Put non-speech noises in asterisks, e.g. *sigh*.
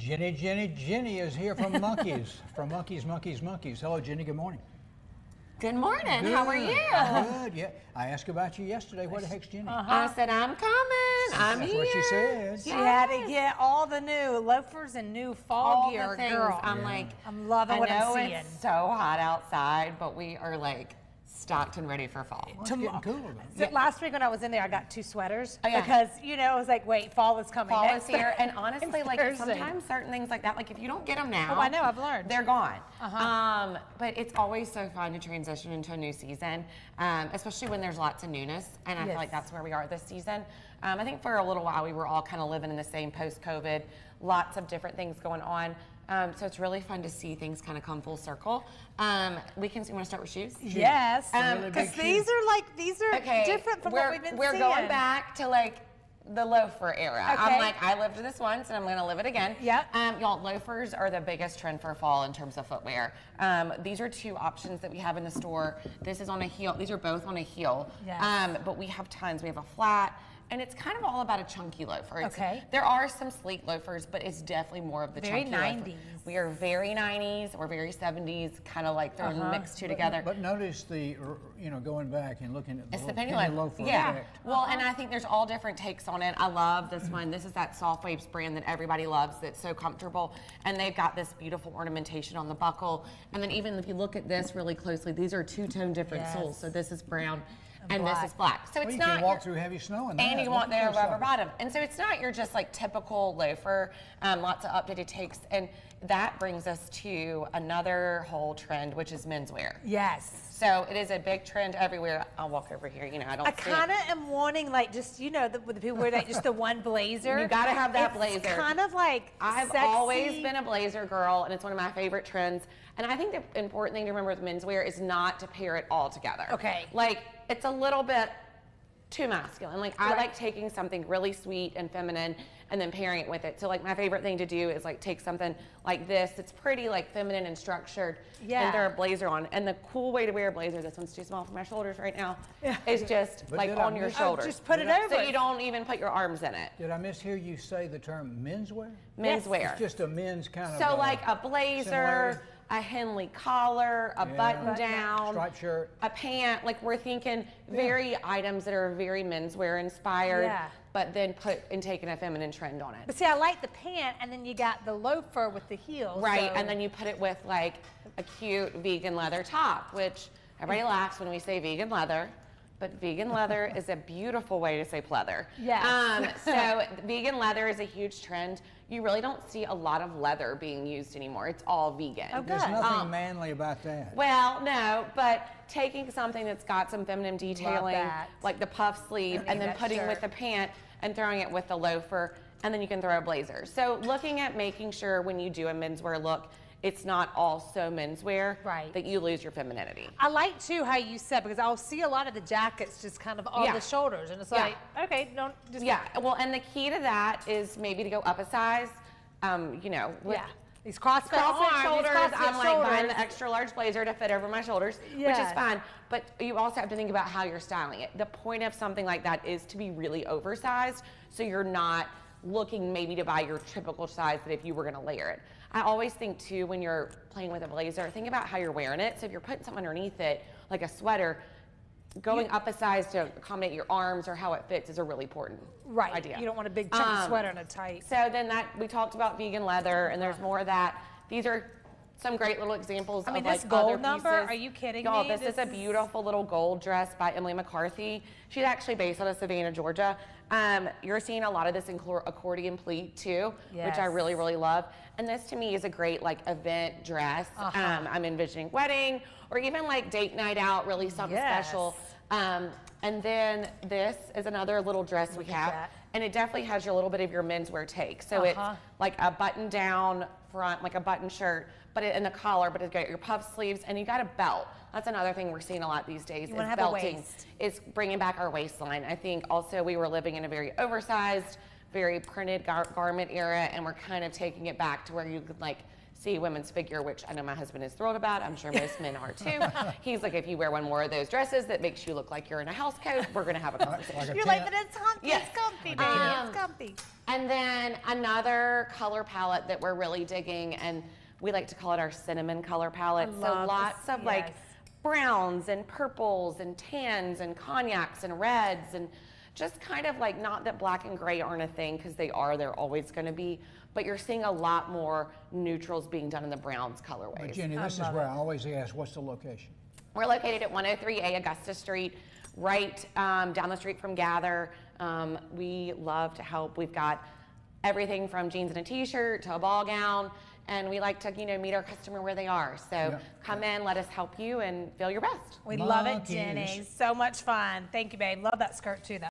Jenny, Jenny, Jenny is here from Monkee's, *laughs* from Monkee's, Monkee's, Monkee's. Hello, Jenny. Good morning. Good morning. How are you? Good. Yeah. I asked about you yesterday. Where the heck's Jenny? Uh-huh. I said I'm coming. I'm That's here. what she said. She had to get all the new loafers and new fall All gear, the things. girl. I'm like, I'm loving I what I'm know seeing. it's so hot outside, but we are like stocked and ready for fall. Well, it's getting Tomorrow- cooler. though. So last week when I was in there, I got two sweaters Oh, yeah. because you know I was like, wait, fall is coming. Fall next is here, *laughs* and honestly, like Thursday. sometimes certain things like that, like if you don't get them now, Oh, I know, I've learned. they're gone. Uh-huh. Um, but it's always so fun to transition into a new season, um, especially when there's lots of newness, and I feel like that's where we are this season. Um, I think for a little while we were all kind of living in the same post-COVID, lots of different things going on. Um, so it's really fun to see things kind of come full circle. Um, we can. You want to start with shoes? Yes, Um, really because big these are like these are Okay, different from we're, what we've been we're seeing. going back to like the loafer era. Okay. I'm like, I lived this once and I'm gonna live it again. Yep. Um, y'all, loafers are the biggest trend for fall in terms of footwear. Um, these are two options that we have in the store. This is on a heel. These are both on a heel. Yes. Um, but we have tons. We have a flat. And it's kind of all about a chunky loafer. It's- Okay. There are some sleek loafers, but it's definitely more of the Very chunky loafer. 90s. We are very 90s. We're very 70s, kind of like they're uh-huh. mixed two together. But notice the, you know, going back and looking at the It's the penny penny loaf. loafer Yeah. effect. Well, and uh-huh. I think there's all different takes on it. I love this one. This is that Soft Waves brand that everybody loves that's so comfortable. And they've got this beautiful ornamentation on the buckle. And then even if you look at this really closely, these are two-tone different Yes. soles. So this is brown and, black. this is black. So Well, it's you not can walk your- through heavy snow in that. and you want at their rubber suckers. bottom. And so it's not your just like typical loafer, um, lots of updated takes. And that brings us to another whole trend, which is menswear. Yes. So it is a big trend everywhere. I'll walk over here. You know, I don't I see it. kind of am wanting like just you know the, the people wear that just the one *laughs* blazer. You gotta have that It's blazer. Kind of like I've sexy. always been a blazer girl, and it's one of my favorite trends. And I think the important thing to remember with menswear is not to pair it all together. Okay. Like it's a little bit too masculine. Like I like taking something really sweet and feminine and then pairing it with it. So like my favorite thing to do is like take something like this. It's pretty like feminine and structured. Yeah. And throw a blazer on. And the cool way to wear a blazer, this one's too small for my shoulders right now, Yeah. is just But like did I on your miss- Oh, shoulders. just put it I- over. so you don't even put your arms in it. Did I mishear you say the term menswear? Yes. Menswear. It's just a men's kind of. So like a blazer, similarity. a Henley collar, a Yeah. button down, Striped shirt. a pant. Like we're thinking very items that are very menswear inspired, Yeah. But then put and taking a feminine trend on it. But see, I like the pant, and then you got the loafer with the heels. Right, so- and then you put it with like a cute vegan leather top, which everybody laughs when we say vegan leather. But vegan leather is a beautiful way to say pleather. *laughs* Yes. Um, so *laughs* vegan leather is a huge trend. You really don't see a lot of leather being used anymore. It's all vegan. Oh, There's nothing Um, manly about that. Well, no, but taking something that's got some feminine detailing, like the puff sleeve, and then that putting with the pant and throwing it with the loafer, and then you can throw a blazer. So looking at making sure when you do a menswear look, it's not all so menswear Right. that you lose your femininity. I like too how you said because I'll see a lot of the jackets just kind of on Yeah. the shoulders, and it's Yeah. like, okay, don't just Yeah, well, and the key to that is maybe to go up a size. Um, you know, with yeah. These CrossFit CrossFit arms, shoulders, CrossFit I'm like buying the extra large blazer to fit over my shoulders, which is fine. But you also have to think about how you're styling it. The point of something like that is to be really oversized, so you're not looking maybe to buy your typical size that if you were going to layer it. I always think too when you're playing with a blazer, think about how you're wearing it. So if you're putting something underneath it, like a sweater, going up a size to accommodate your arms or how it fits is a really important right. idea. You don't want a big chunky Um, sweater and a tight. So then that we talked about vegan leather, and there's more of that. These are some great little examples I mean, of this like gold number, pieces. are you kidding Y'all, me? this, is This a beautiful little gold dress by Emily McCarthy. She's actually based out of Savannah, Georgia. Um, you're seeing a lot of this in accordion pleat too, which I really, really love. And this to me is a great like event dress. Uh-huh. Um, I'm envisioning wedding or even like date night out, really something Yes. special. Um, and then this is another little dress we Look at have. that. And it definitely has your little bit of your menswear take. So it's Uh-huh. like a button down front, like a button shirt, but it, in the collar, but it's got your puff sleeves, and you got a belt. That's another thing we're seeing a lot these days. You is wanna have a belting. waist. Is bringing back our waistline. I think also we were living in a very oversized, very printed gar- garment era, and we're kind of taking it back to where you could like see women's figure, which I know my husband is thrilled about. I'm sure most men are too. *laughs* He's like, if you wear one more of those dresses that makes you look like you're in a house coat, we're gonna have a conversation. *laughs* Like a You're like, tent. but it's comfy, Yes. it's comfy, baby, Um, it's comfy. And then another color palette that we're really digging, and we like to call it our cinnamon color palette. so love- lots of like browns and purples and tans and cognacs and reds and just kind of like not that black and gray aren't a thing because they are, they're always going to be, but you're seeing a lot more neutrals being done in the browns But. Jenny, this is love where I always ask, what's the location? We're located at 103A Augusta Street, right um, down the street from Gather. Um, we love to help. We've got everything from jeans and a t-shirt to a ball gown, and we like to, you know, meet our customer where they are. So Yeah. come in, let us help you, and feel your best. We love it, Monkee's. Jenny. So much fun. Thank you, babe. Love that skirt too, though.